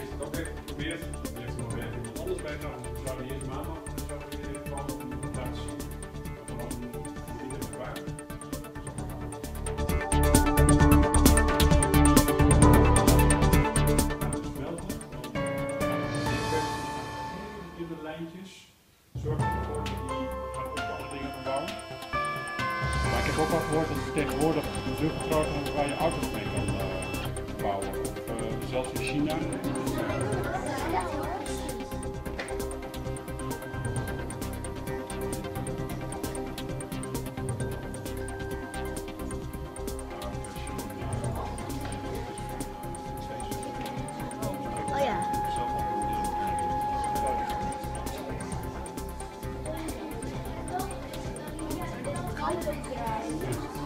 heeft het ook echt geprobeerd. Die heeft er nog even iemand anders bij gedaan. Toen zou die eerst maandag en zo in ieder geval laten zien. Dat er dan niet in elkaar. lijntjes. Zorg ervoor dat op alle dingen van bouwen. Maar ik heb ook al gehoord dat er tegenwoordig een veel groter waar je auto's mee kan bouwen. Eh, zelfs in China. Hallo, ihr